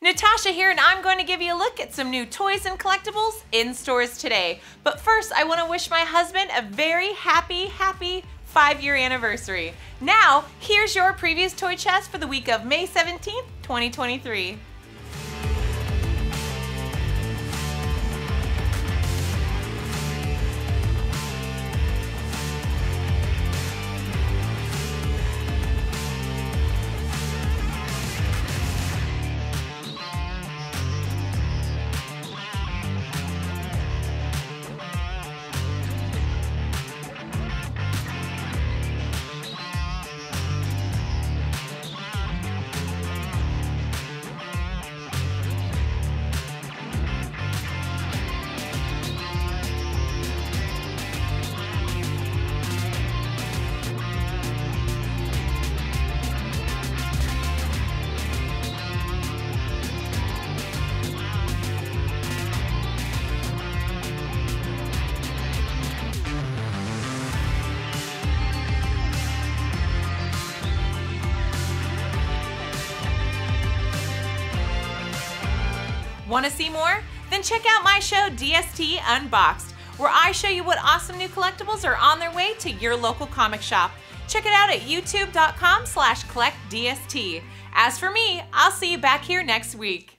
Natasha here, and I'm going to give you a look at some new toys and collectibles in stores today. But first, I want to wish my husband a very happy, happy five year anniversary. Now, here's your PREVIEWS toy chest for the week of May 17th, 2023. Want to see more? Then check out my show DST Unboxed, where I show you what awesome new collectibles are on their way to your local comic shop. Check it out at youtube.com slash collectdst. As for me, I'll see you back here next week.